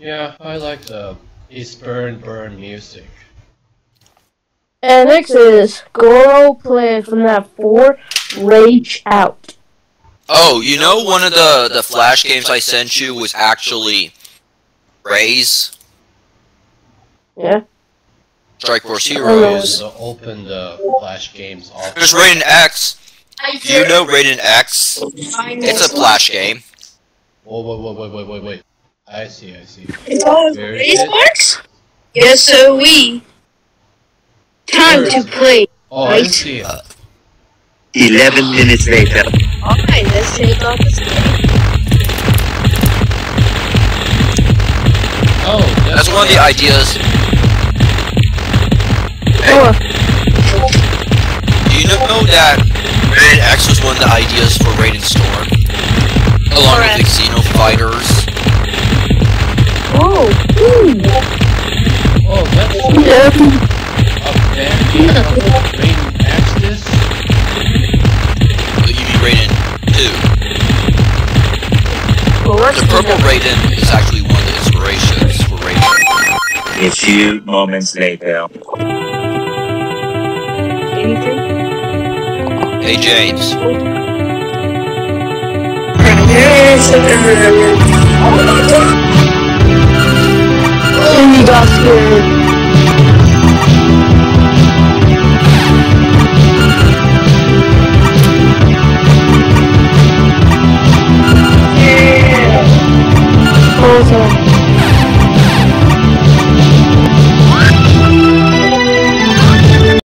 Yeah, I like the it's burn burn music. And next is Goro plays from that 4 Rage Out. Oh, you know one of the the flash games I sent you was actually Raze Yeah? Strike Force Heroes. To open the flash games off. There's Raiden X. Do you know Raiden X? It's a flash game. Oh wait wait wait wait wait wait. I see I see. Oh, Very race marks? Yes, so we. Time to play. Oh I see it. 11 minutes later. Alright, let's take off this Oh, That's one of the ideas. Oh, Do you know that Raiden X was one of the ideas for Raiden Storm? Along with the Xenofighters. That's Yeah. a band of Raiden Axis. You mean Raiden 2. Well, The purple that. Raiden is actually one of the inspirations for Raiden. A few moments later. Anything? Hey James, And 不错